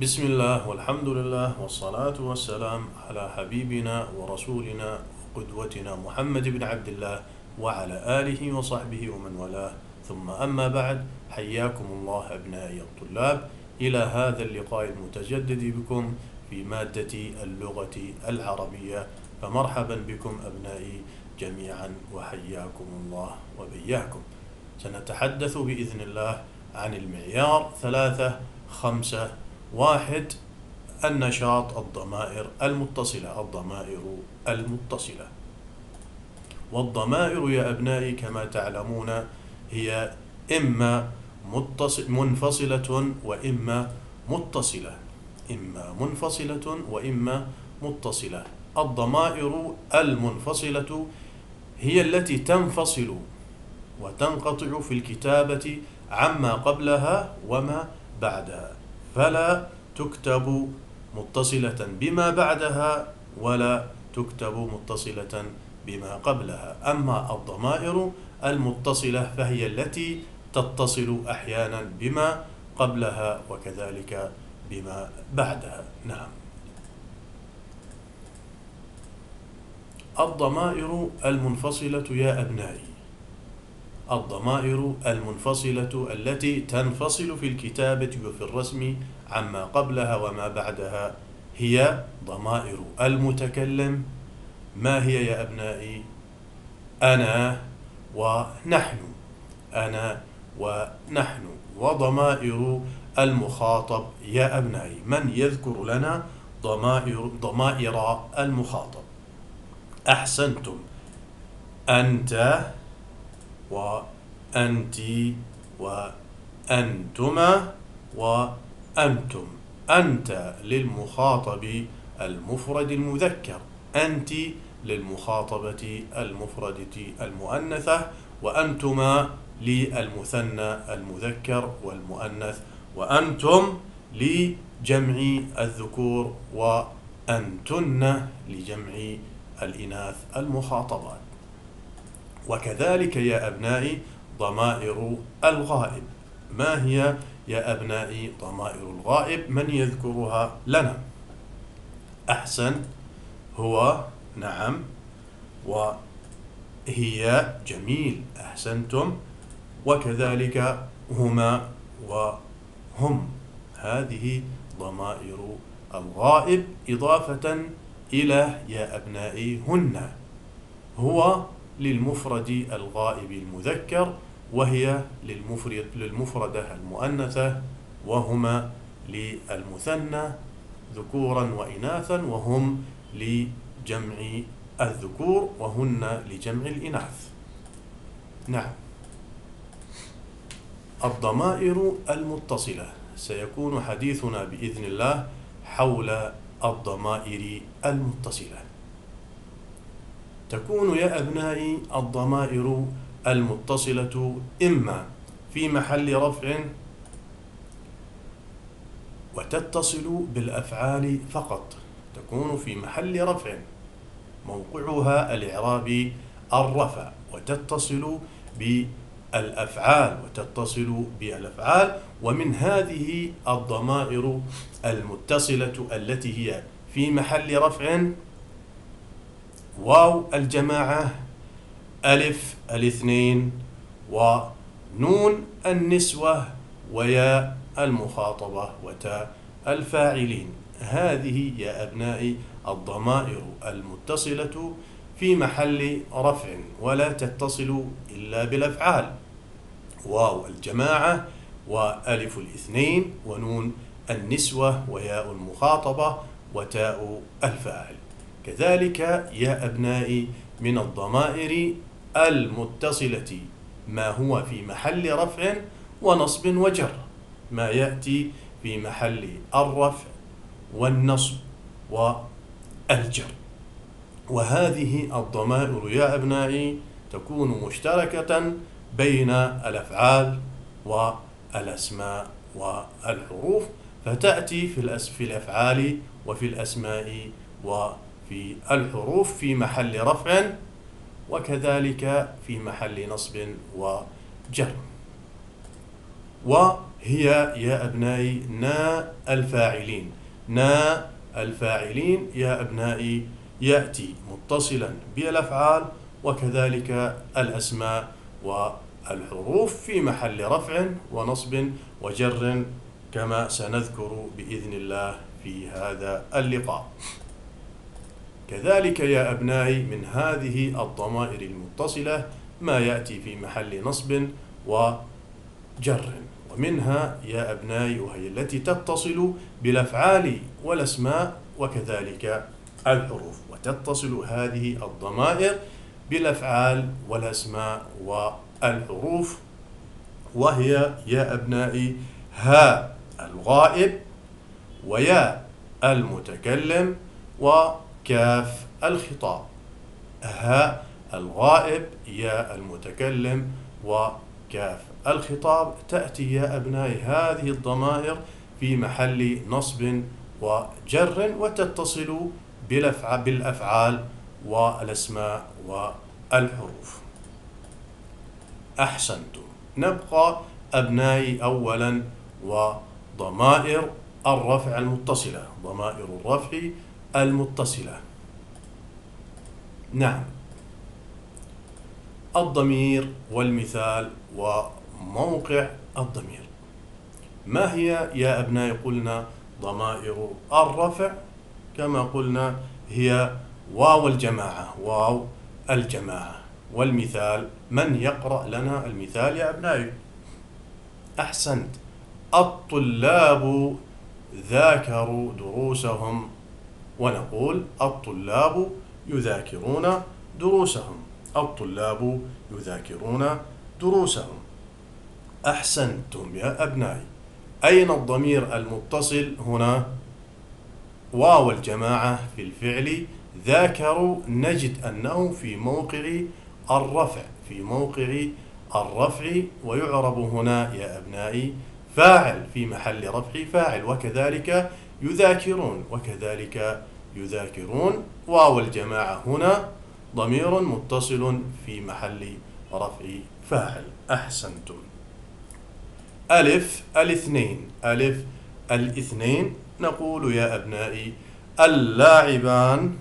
بسم الله والحمد لله والصلاة والسلام على حبيبنا ورسولنا وقدوتنا محمد بن عبد الله وعلى آله وصحبه ومن والاه. ثم أما بعد حياكم الله أبنائي الطلاب إلى هذا اللقاء المتجدد بكم في مادة اللغة العربية. فمرحبا بكم أبنائي جميعا وحياكم الله وبياكم. سنتحدث بإذن الله عن المعيار ثلاثة خمسة واحد النشاط الضمائر المتصلة الضمائر المتصلة. والضمائر يا أبنائي كما تعلمون هي إما منفصلة وإما متصلة. إما منفصلة وإما متصلة. الضمائر المنفصلة هي التي تنفصل وتنقطع في الكتابة عما قبلها وما بعدها. فلا تكتب متصلة بما بعدها ولا تكتب متصلة بما قبلها. أما الضمائر المتصلة فهي التي تتصل أحيانا بما قبلها وكذلك بما بعدها. نعم. الضمائر المنفصلة يا أبنائي الضمائر المنفصلة التي تنفصل في الكتابة وفي الرسم عما قبلها وما بعدها هي ضمائر المتكلم ما هي يا أبنائي؟ أنا ونحن. أنا ونحن. وضمائر المخاطب يا أبنائي من يذكر لنا ضمائر ضمائر المخاطب؟ أحسنتم. أنت وأنت وأنتما وأنتم. أنت للمخاطب المفرد المذكر. أنت للمخاطبة المفردة المؤنثة. وأنتما للمثنى المذكر والمؤنث. وأنتم لجمع الذكور. وأنتن لجمع الإناث المخاطبات. وكذلك يا أبنائي ضمائر الغائب. ما هي يا أبنائي ضمائر الغائب؟ من يذكرها لنا؟ أحسن هو نعم وهي جميل أحسنتم وكذلك هما وهم. هذه ضمائر الغائب إضافة إلى يا أبنائي هن. هو للمفرد الغائب المذكر وهي للمفرد للمفردة المؤنثة وهما للمثنى ذكورا وإناثا وهم لجمع الذكور وهن لجمع الإناث. نعم. الضمائر المتصلة. سيكون حديثنا بإذن الله حول الضمائر المتصلة. تكون يا أبنائي الضمائر المتصلة إما في محل رفع وتتصل بالأفعال فقط تكون في محل رفع موقعها الإعرابي الرفع وتتصل بالأفعال وتتصل بالأفعال ومن هذه الضمائر المتصلة التي هي في محل رفع واو الجماعة ألف الاثنين ونون النسوة وياء المخاطبة وتاء الفاعلين. هذه يا أبنائي الضمائر المتصلة في محل رفع ولا تتصل إلا بالأفعال. واو الجماعة وألف الاثنين ونون النسوة وياء المخاطبة وتاء الفاعل. كذلك يا أبنائي من الضمائر المتصلة ما هو في محل رفع ونصب وجر ما يأتي في محل الرفع والنصب والجر. وهذه الضمائر يا أبنائي تكون مشتركة بين الأفعال والأسماء والحروف فتأتي في الأفعال وفي الأسماء وفي الحروف في محل رفع وكذلك في محل نصب وجر. هي يا أبنائي نا الفاعلين. نا الفاعلين يا أبنائي يأتي متصلا بالأفعال وكذلك الأسماء والحروف في محل رفع ونصب وجر كما سنذكر بإذن الله في هذا اللقاء. كذلك يا أبنائي من هذه الضمائر المتصلة ما يأتي في محل نصب وجر ومنها يا أبنائي وهي التي تتصل بالأفعال والأسماء وكذلك الحروف. وتتصل هذه الضمائر بالأفعال والأسماء والحروف. وهي يا أبنائي ها الغائب ويا المتكلم وكاف الخطاب. ها الغائب يا المتكلم وكاف الخطاب. تأتي يا أبنائي هذه الضمائر في محل نصب وجر وتتصل بالأفعال والأسماء والحروف. أحسنتم نبقى أبنائي أولا وضمائر الرفع المتصلة. ضمائر الرفع المتصلة. نعم. الضمير والمثال وموقع الضمير. ما هي يا أبنائي قلنا ضمائر الرفع؟ كما قلنا هي واو الجماعة واو الجماعة. والمثال من يقرأ لنا المثال يا أبنائي؟ أحسنت. الطلاب ذاكروا دروسهم ونقول الطلاب يذاكرون دروسهم. الطلاب يذاكرون دروسهم. أحسنتم يا أبنائي. أين الضمير المتصل هنا؟ واو الجماعة في الفعل. ذاكروا. نجد أنه في موقع الرفع في موقع الرفع ويعرب هنا يا أبنائي. فاعل في محل رفع فاعل. وكذلك يذاكرون وكذلك يذاكرون. واو الجماعة هنا ضمير متصل في محل رفع فاعل. أحسنتم. ألف الإثنين. ألف الإثنين. نقول يا أبنائي اللاعبان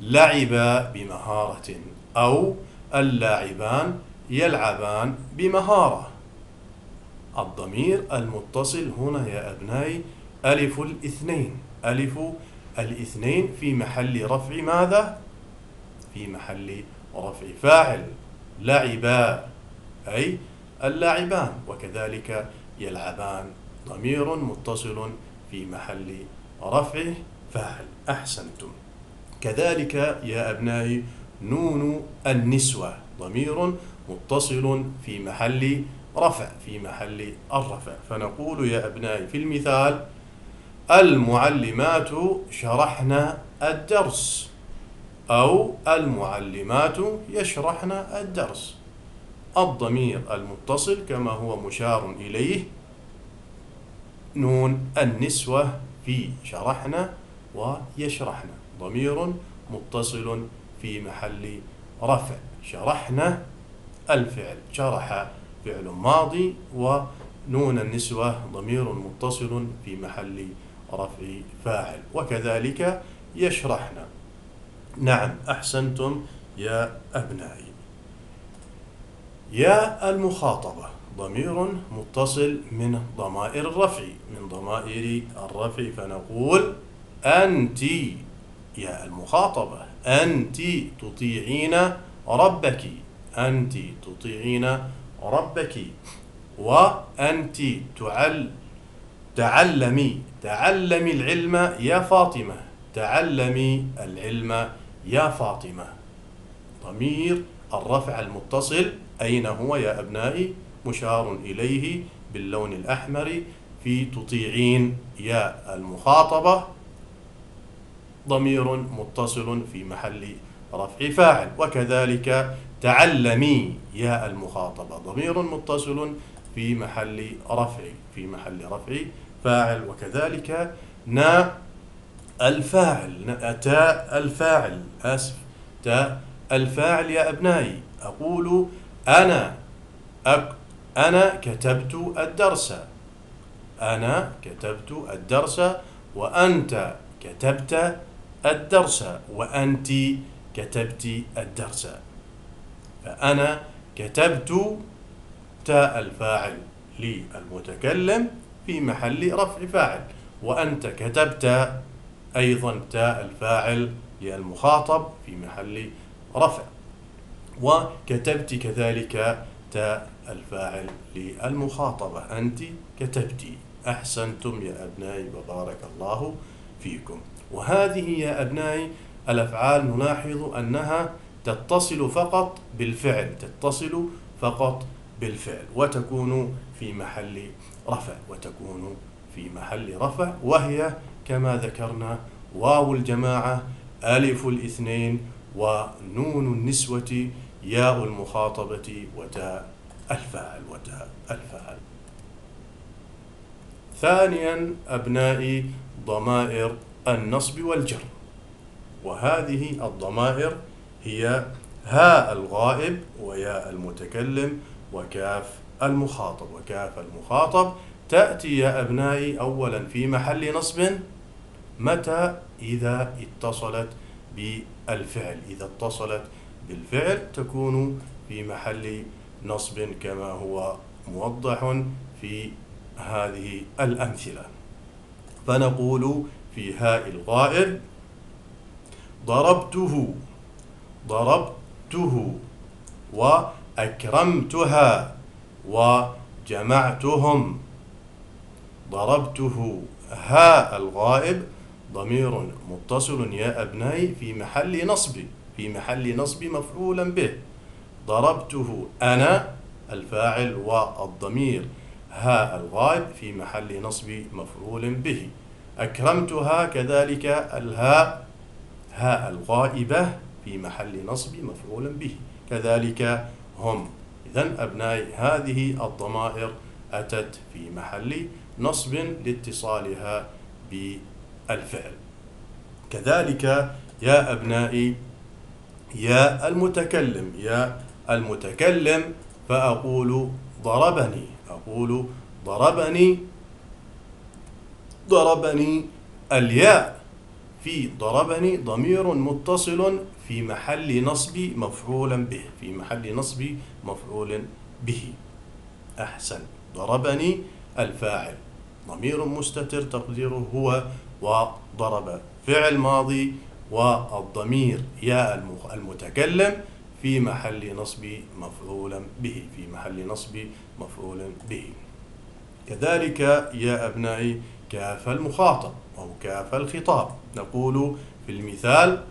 لعبا بمهارة أو اللاعبان يلعبان بمهارة. الضمير المتصل هنا يا أبنائي ألف الإثنين. ألف الاثنين في محل رفع ماذا؟ في محل رفع فاعل. لعبا أي اللاعبان وكذلك يلعبان. ضمير متصل في محل رفع فاعل. أحسنتم. كذلك يا أبنائي نون النسوة. ضمير متصل في محل رفع في محل الرفع. فنقول يا أبنائي في المثال المعلمات شرحنا الدرس. أو المعلمات يشرحن الدرس. الضمير المتصل كما هو مشار إليه. نون النسوة في شرحنا ويشرحنا ضمير متصل في محل رفع. شرحنا الفعل. شرح فعل ماضي ونون النسوة. ضمير متصل في محل رفع فاعل. وكذلك يشرحنا نعم أحسنتم يا أبنائي. يا المخاطبة ضمير متصل من ضمائر الرفع. من ضمائر الرفع فنقول أنت يا المخاطبة أنت تطيعين ربك. أنت تطيعين ربك. وأنت تعل تعلمي تعلمي العلم يا فاطمة. تعلمي العلم يا فاطمة. ضمير الرفع المتصل أين هو يا أبنائي؟ مشار إليه باللون الأحمر. في تطيعين يا المخاطبة. ضمير متصل في محل رفع فاعل. وكذلك تعلمي يا المخاطبة. ضمير متصل في محل رفع في محل رفع فاعل وكذلك نا الفاعل تاء الفاعل آسف تاء الفاعل يا أبنائي. أقول أنا أك أنا كتبت الدرس. أنا كتبت الدرس وأنت كتبت الدرس وأنت كتبت الدرس. فأنا كتبت الفاعل للمتكلم في محل رفع فاعل وأنت كتبت أيضا تاء الفاعل للمخاطب في محل رفع وكتبت كذلك تاء الفاعل للمخاطبة أنت كتبتي أحسنتم يا أبنائي وبارك الله فيكم. وهذه يا أبنائي الأفعال نلاحظ أنها تتصل فقط بالفعل تتصل فقط بالفعل وتكون في محل رفع وتكون في محل رفع وهي كما ذكرنا واو الجماعة ألف الاثنين ونون النسوة ياء المخاطبة وتاء الفاعل وتاء الفاعل. ثانيا أبنائي ضمائر النصب والجر. وهذه الضمائر هي هاء الغائب وياء المتكلم وكاف المخاطب. وكاف المخاطب تأتي يا أبنائي أولا في محل نصب متى؟ إذا اتصلت بالفعل. إذا اتصلت بالفعل تكون في محل نصب كما هو موضح في هذه الأمثلة. فنقول في هاء الغائب ضربته ضربته وأكرمتها وجمعتهم. ضربته هاء الغائب ضمير متصل يا أبنائي في محل نصب في محل نصب مفعولا به. ضربته أنا الفاعل والضمير هاء الغائب في محل نصب مفعول به. أكرمتها كذلك الهاء هاء الغائبة في محل نصب مفعول به. كذلك هم. إذا أبناء هذه الضمائر أتت في محل نصب لاتصالها بالفعل. كذلك يا أبنائي يا المتكلم يا المتكلم فأقول ضربني أقول ضربني ضربني الياء. في ضربني ضمير متصل في محل نصب مفعولا به في محل نصب مفعول به. أحسن. ضربني الفاعل. ضمير مستتر تقديره هو وضرب فعل ماضي والضمير يا المتكلم في محل نصب مفعولا به في محل نصب مفعول به. كذلك يا أبنائي كاف المخاطب أو كاف الخطاب. نقول في المثال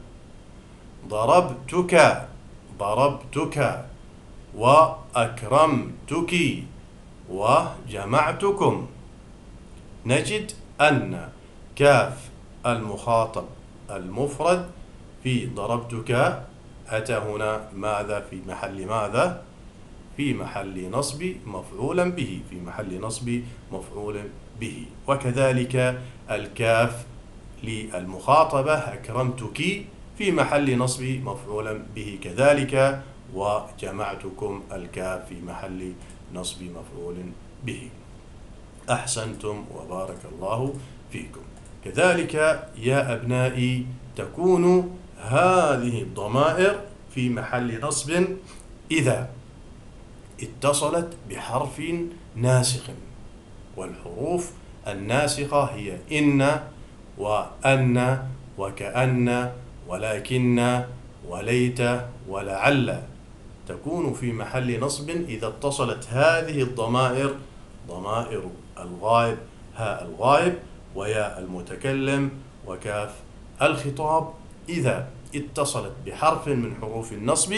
ضربتك ضربتك وأكرمتك وجمعتكم. نجد أن كاف المخاطب المفرد في ضربتك أتى هنا ماذا؟ في محل ماذا؟ في محل نصب مفعولا به في محل نصب مفعول به. وكذلك الكاف للمخاطبة أكرمتك في محل نصب مفعولا به كذلك وجمعتكم الكاف في محل نصب مفعول به. أحسنتم وبارك الله فيكم. كذلك يا أبنائي تكون هذه الضمائر في محل نصب إذا اتصلت بحرف ناسخ والحروف الناسخة هي إن وأن وكأن ولكن وليت ولعل. تكون في محل نصب إذا اتصلت هذه الضمائر ضمائر الغائب هاء الغائب وياء المتكلم وكاف الخطاب. إذا اتصلت بحرف من حروف النصب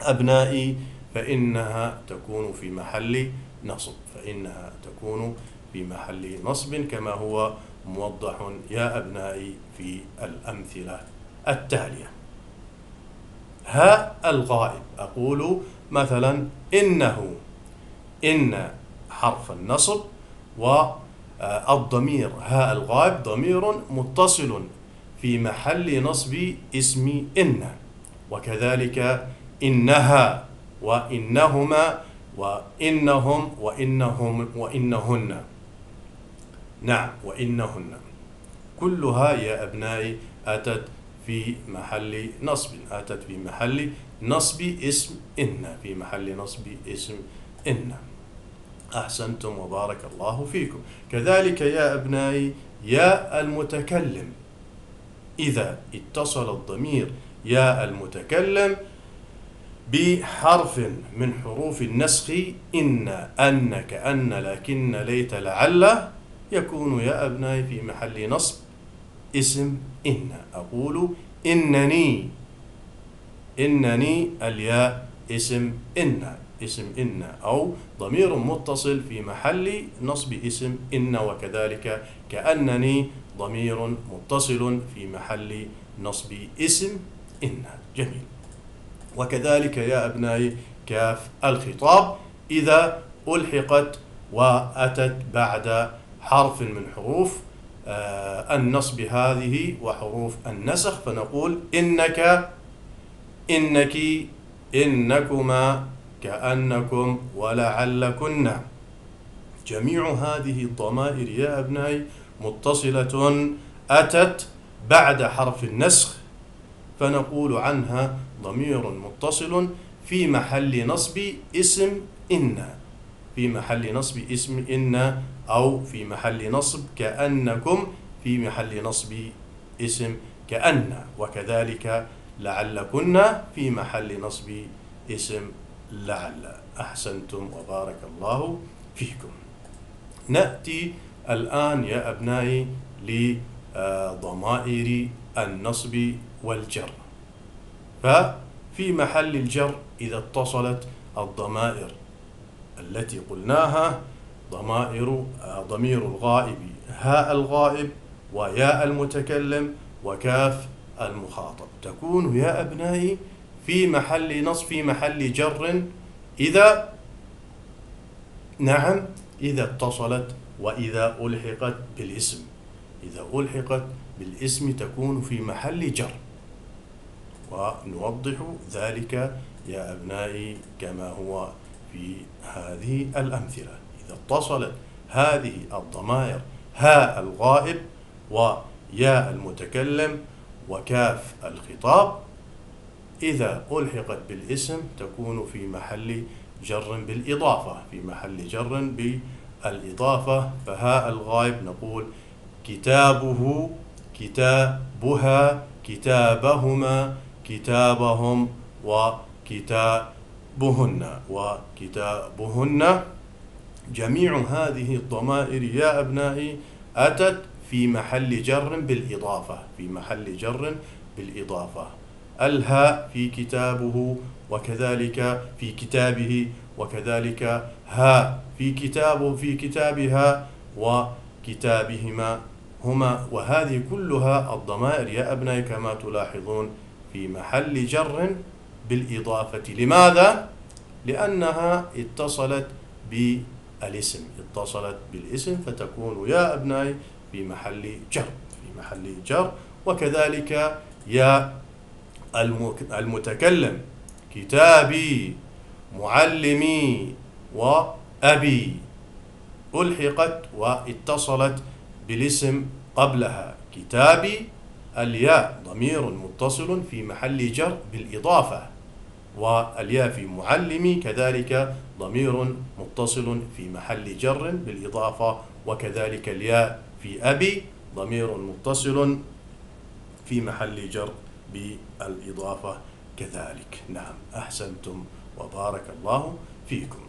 أبنائي فإنها تكون في محل نصب. فإنها تكون في محل نصب كما هو موضح يا أبنائي في الأمثلة. التالية. هاء الغائب أقول مثلا إنه إن حرف النصب والضمير هاء الغائب ضمير متصل في محل نصب اسم إن وكذلك إنها وإنهما وإنهم وإنهم وإنهن. نعم وإنهن. كلها يا أبنائي أتت في محل نصب أتت في محل نصب اسم إن في محل نصب اسم إن. أحسنتم وبارك الله فيكم. كذلك يا أبنائي يا المتكلم إذا اتصل الضمير يا المتكلم بحرف من حروف النسخ إن أن كأن لكن ليت لعل يكون يا أبنائي في محل نصب اسم إن أقول إنني إنني الياء اسم إن اسم إن أو ضمير متصل في محل نصب اسم إن وكذلك كأنني ضمير متصل في محل نصب اسم إن. جميل. وكذلك يا أبنائي كاف الخطاب إذا ألحقت وأتت بعد حرف من حروف النصب هذه وحروف النسخ فنقول إنك إنك إنكما كأنكم ولعلكن. جميع هذه الضمائر يا أبنائي متصلة أتت بعد حرف النسخ فنقول عنها ضمير متصل في محل نصب اسم إن في محل نصب اسم إن أو في محل نصب كأنكم في محل نصب اسم كأن وكذلك لعلكن في محل نصب اسم لعل. أحسنتم وبارك الله فيكم. نأتي الآن يا أبنائي لضمائر النصب والجر. ففي محل الجر إذا اتصلت الضمائر التي قلناها ضمائر ضمير الغائب هاء الغائب وياء المتكلم وكاف المخاطب. تكون يا أبنائي في محل نصب في محل جر. إذا نعم إذا اتصلت وإذا ألحقت بالاسم. إذا ألحقت بالاسم تكون في محل جر. ونوضح ذلك يا أبنائي كما هو في هذه الأمثلة. اتصلت هذه الضمائر هاء الغائب وياء المتكلم وكاف الخطاب. إذا ألحقت بالاسم تكون في محل جر بالإضافة في محل جر بالإضافة. فهاء الغائب نقول كتابه كتابها كتابهما كتابهم وكتابهن وكتابهن. جميع هذه الضمائر يا أبنائي أتت في محل جر بالإضافة في محل جر بالإضافة. الهاء في كتابه وكذلك في كتابه وكذلك ها في كتابه في كتابها وكتابهما هما. وهذه كلها الضمائر يا أبنائي كما تلاحظون في محل جر بالإضافة. لماذا؟ لأنها اتصلت بالاسم اتصلت بالاسم فتكون يا أبنائي في محل جر في محل جر. وكذلك يا المتكلم كتابي معلمي وأبي. ألحقت واتصلت بالاسم قبلها. كتابي الياء ضمير متصل في محل جر بالإضافة. والياء في معلمي كذلك ضمير متصل في محل جر بالإضافة وكذلك الياء في أبي ضمير متصل في محل جر بالإضافة كذلك. نعم أحسنتم وبارك الله فيكم.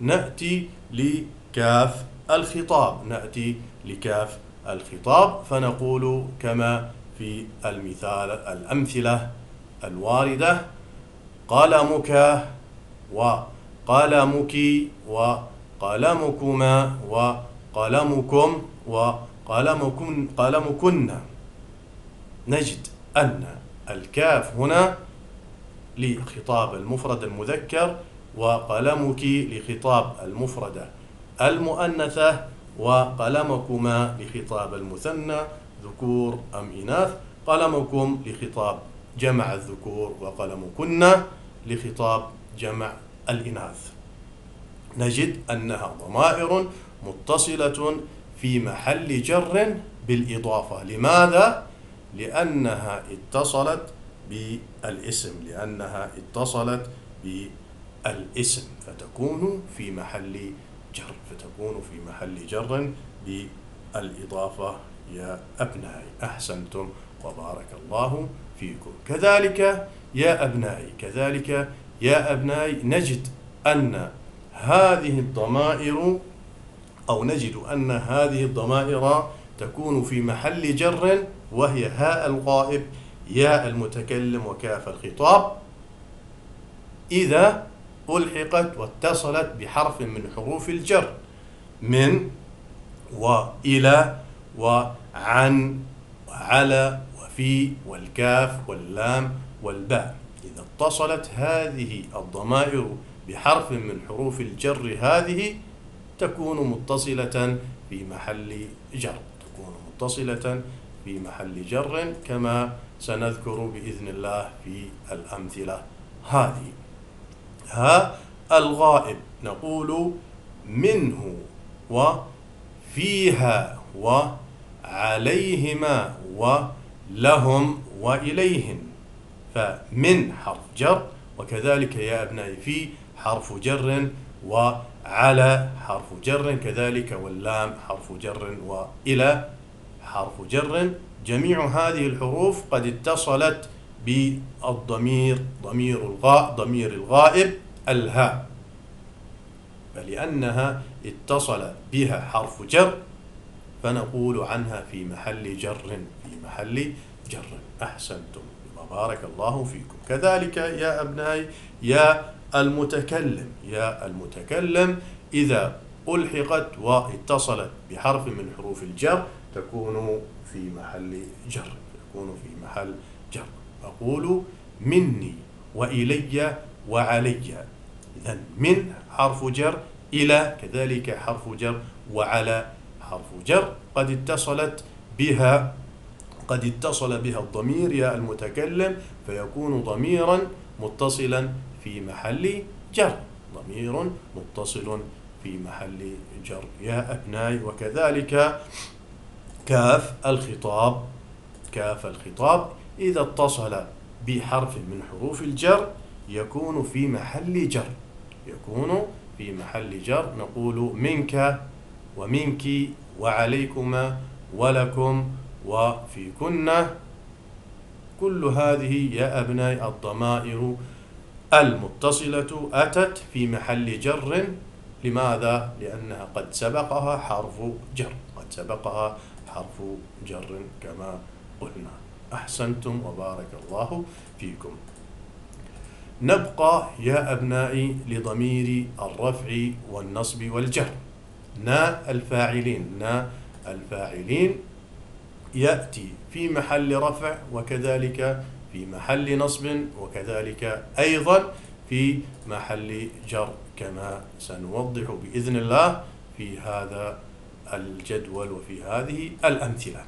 نأتي لكاف الخطاب. نأتي لكاف الخطاب فنقول كما في المثال الأمثلة الواردة. قلمك وقلمك وقلمكما وقلمكم وقلمكن قلمكن نجد أن الكاف هنا لخطاب المفرد المذكر وقلمك لخطاب المفردة المؤنثة وقلمكما لخطاب المثنى. ذكور أم إناث قلمكم لخطاب جمع الذكور وقلمكن لخطاب جمع الإناث. نجد أنها ضمائر متصلة في محل جر بالإضافة. لماذا؟ لأنها اتصلت بالاسم. لأنها اتصلت بالاسم. فتكون في محل جر. فتكون في محل جر بالإضافة. يا أبنائي أحسنتم. وبارك الله فيكم. كذلك يا أبنائي كذلك يا أبنائي نجد أن هذه الضمائر أو نجد أن هذه الضمائر تكون في محل جر وهي هاء الغائب ياء المتكلم وكاف الخطاب. إذا ألحقت واتصلت بحرف من حروف الجر من وإلى وعن وعلى وفي والكاف واللام والباء. إذا اتصلت هذه الضمائر بحرف من حروف الجر هذه تكون متصلة في محل جر. تكون متصلة في محل جر كما سنذكر بإذن الله في الأمثلة هذه. ها الغائب. نقول منه وفيها وعليهما ولهم وإليهم فمن حرف جر وكذلك يا أبنائي في حرف جر وعلى حرف جر كذلك واللام حرف جر وإلى حرف جر. جميع هذه الحروف قد اتصلت بالضمير ضمير الغاء ضمير الغائب الهاء فلأنها اتصل بها حرف جر فنقول عنها في محل جر. في محل جر أحسنتم. بارك الله فيكم. كذلك يا أبنائي يا المتكلم. يا المتكلم إذا ألحقت واتصلت بحرف من حروف الجر تكون في محل جر. تكون في محل جر. أقول مني وإلي وعلي. إذا من حرف جر إلى كذلك حرف جر وعلى حرف جر. قد اتصلت بها قد اتصل بها الضمير يا المتكلم فيكون ضميرا متصلا في محل جر. ضمير متصل في محل جر. يا أبنائي وكذلك كاف الخطاب. كاف الخطاب إذا اتصل بحرف من حروف الجر يكون في محل جر. يكون في محل جر. نقول منك ومنك وعليكما ولكم وفي كنا كل هذه يا أبناء الضمائر المتصلة أتت في محل جر. لماذا؟ لأنها قد سبقها حرف جر. قد سبقها حرف جر كما قلنا. أحسنتم وبارك الله فيكم. نبقى يا أبنائي لضمير الرفع والنصب والجر. نا الفاعلين. نا الفاعلين يأتي في محل رفع وكذلك في محل نصب وكذلك أيضا في محل جر كما سنوضح بإذن الله في هذا الجدول وفي هذه الأمثلة.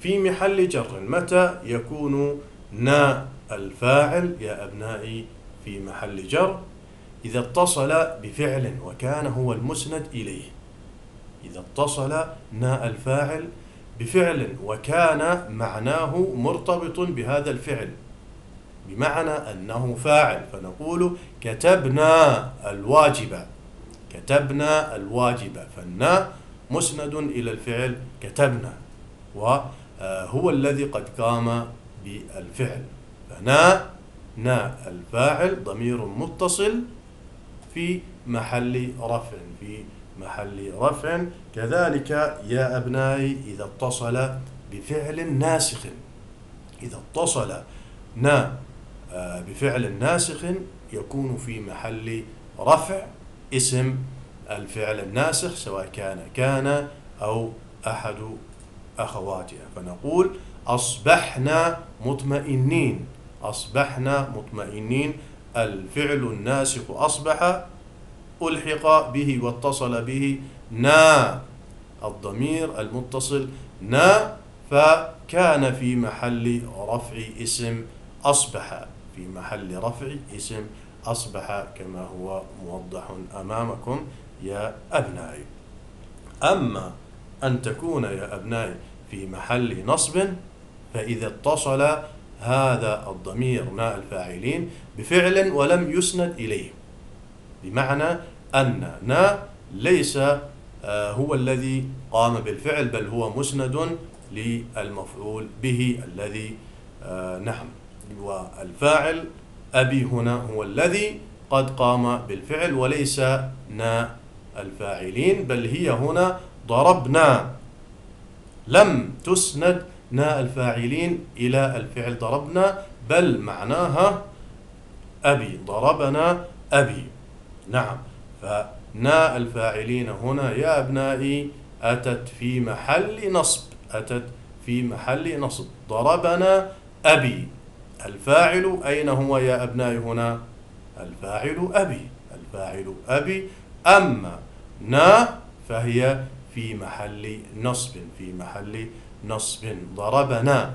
في محل جر متى يكون نا الفاعل يا أبنائي في محل جر؟ إذا اتصل بفعل وكان هو المسند إليه. إذا اتصل ناء الفاعل بفعل وكان معناه مرتبط بهذا الفعل. بمعنى أنه فاعل فنقول كتبنا الواجب. كتبنا الواجب فالناء مسند إلى الفعل كتبنا وهو الذي قد قام بالفعل. فنا نا الفاعل ضمير متصل في محل رفع في محل رفع. كذلك يا أبنائي إذا اتصل بفعل ناسخ. إذا اتصل نا آه، بفعل ناسخ يكون في محل رفع اسم الفعل الناسخ سواء كان كان أو أحد أخواتها. فنقول أصبحنا مطمئنين. أصبحنا مطمئنين. الفعل الناسخ أصبح ألحق به واتصل به نا الضمير المتصل نا فكان في محل رفع اسم أصبح في محل رفع اسم أصبح كما هو موضح أمامكم يا أبنائي. أما أن تكون يا أبنائي في محل نصب فإذا اتصل هذا الضمير ناء الفاعلين بفعل ولم يسند إليه. بمعنى أن نا ليس آه، هو الذي قام بالفعل بل هو مسند للمفعول به الذي نعم والفاعل أبي هنا هو الذي قد قام بالفعل وليس نا الفاعلين بل هي هنا ضربنا. لم تسند نا الفاعلين إلى الفعل ضربنا بل معناها أبي ضربنا أبي. نعم. فنا الفاعلين هنا يا أبنائي أتت في محل نصب. أتت في محل نصب. ضربنا أبي. الفاعل أين هو يا أبنائي هنا؟ الفاعل أبي. الفاعل أبي. أما نا فهي في محل نصب في محل نصب. ضربنا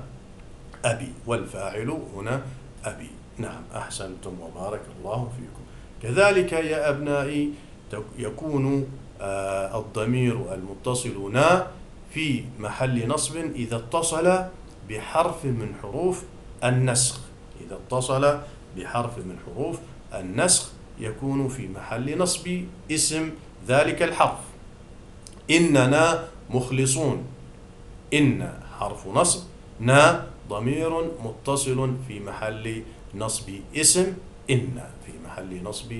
أبي. والفاعل هنا أبي. نعم. أحسنتم. وبارك الله فيكم. كذلك يا أبنائي يكون آه، الضمير المتصل نا في محل نصب إذا اتصل بحرف من حروف النسخ. إذا اتصل بحرف من حروف النسخ يكون في محل نصب اسم ذلك الحرف. إننا مخلصون. إن حرف نصب نا ضمير متصل في محل نصب اسم إن. محل نصب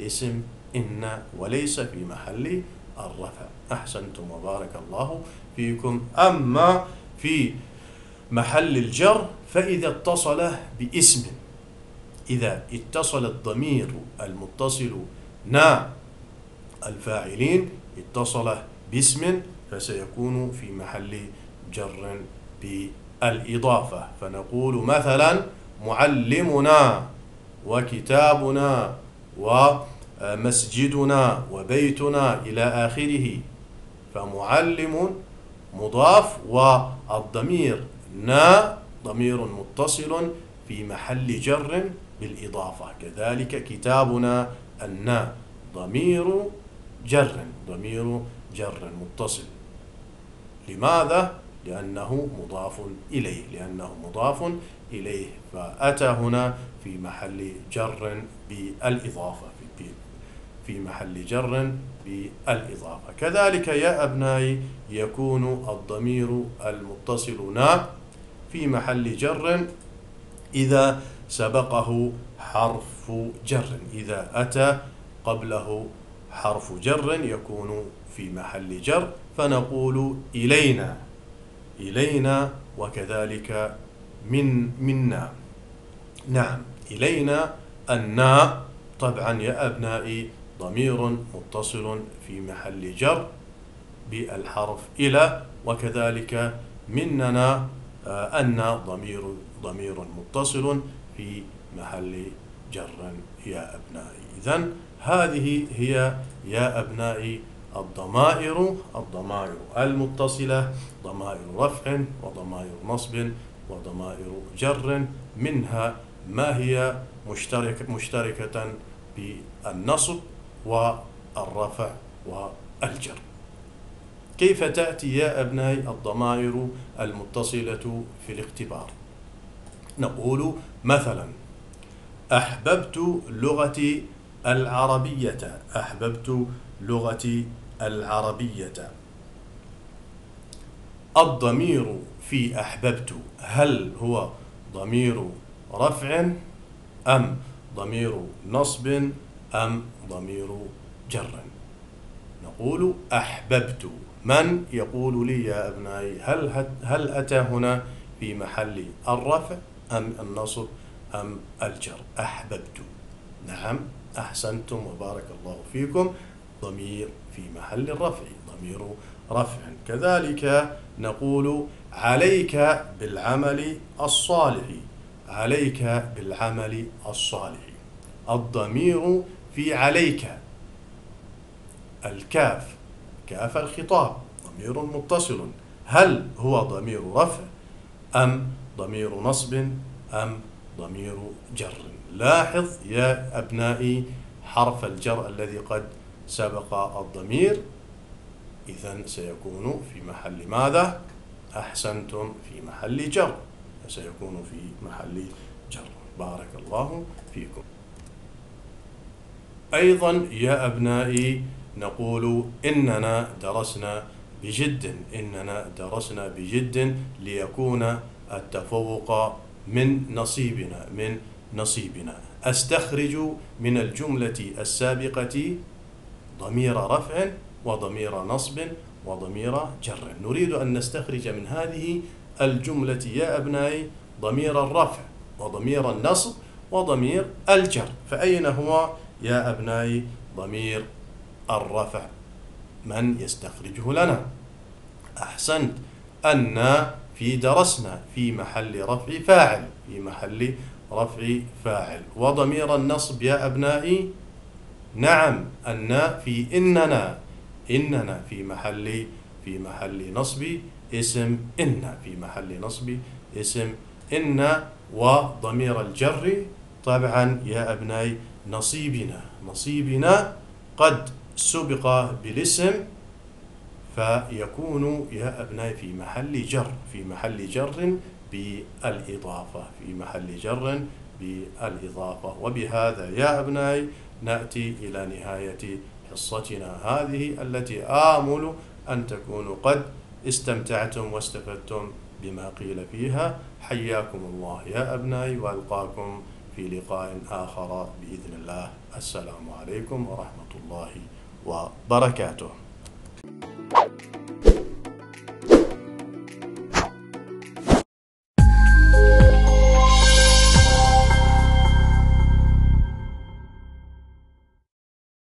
اسم إن وليس في محل الرفع. أحسنتم وبارك الله فيكم. أما في محل الجر فإذا اتصل باسم. إذا اتصل الضمير المتصل نا الفاعلين اتصل باسم فسيكون في محل جر بالإضافة. فنقول مثلا معلمنا. وكتابنا ومسجدنا وبيتنا إلى آخره. فمعلم مضاف والضمير نا ضمير متصل في محل جر بالإضافة. كذلك كتابنا النا ضمير جر ضمير جر متصل. لماذا؟ لأنه مضاف إليه لأنه مضاف إليه. فأتى هنا في محل جر بالإضافة في محل جر بالإضافة. كذلك يا أبنائي يكون الضمير المتصل نا في محل جر إذا سبقه حرف جر. إذا أتى قبله حرف جر يكون في محل جر فنقول إلينا. إلينا وكذلك من منا. نعم إلينا الناء طبعا يا أبنائي ضمير متصل في محل جر بالحرف إلى وكذلك مننا آه، أن ضمير ضمير متصل في محل جر يا أبنائي. إذن هذه هي يا أبنائي الضمائر الضمائر المتصلة ضمائر رفع وضمائر نصب وضمائر جر منها ما هي مشتركة, مشتركة بالنصب والرفع والجر. كيف تأتي يا أبنائي الضمائر المتصلة في الاختبار؟ نقول مثلا أحببت لغتي العربية أحببت لغتي العربية. الضمير في أحببت هل هو ضمير رفع أم ضمير نصب أم ضمير جر؟ نقول أحببت. من يقول لي يا أبنائي هل, هل أتى هنا في محل الرفع أم النصب أم الجر؟ أحببت. نعم أحسنتم وبارك الله فيكم. ضمير في محل الرفع ضمير رفع. كذلك نقول عليك بالعمل الصالح عليك بالعمل الصالح. الضمير في عليك. الكاف كاف الخطاب ضمير متصل. هل هو ضمير رفع أم ضمير نصب أم ضمير جر؟ لاحظ يا أبنائي حرف الجر الذي قد سبق الضمير. إذا سيكون في محل ماذا؟ أحسنتم في محل جر. سيكون في محل جر. بارك الله فيكم. أيضا يا أبنائي نقول إننا درسنا بجد إننا درسنا بجد ليكون التفوق من نصيبنا من نصيبنا. أستخرج من الجملة السابقة ضمير رفع وضمير نصب وضمير جر. نريد أن نستخرج من هذه الجملة يا أبنائي ضمير الرفع وضمير النصب وضمير الجر. فأين هو يا أبنائي ضمير الرفع؟ من يستخرجه لنا؟ أحسنت. أن في درسنا في محل رفع فاعل في محل رفع فاعل. وضمير النصب يا أبنائي نعم أن في إننا إننا في محل في محل نصب اسم إن في محل نصب اسم إن وضمير الجر. طبعا يا أبنائي نصيبنا نصيبنا قد سبق بالاسم فيكون يا أبنائي في محل جر في محل جر بالإضافة في محل جر بالإضافة. وبهذا يا أبنائي نأتي إلى نهاية حصتنا هذه التي آمل أن تكونوا قد استمتعتم واستفدتم بما قيل فيها. حياكم الله يا أبنائي وألقاكم في لقاء آخر بإذن الله. السلام عليكم ورحمة الله وبركاته.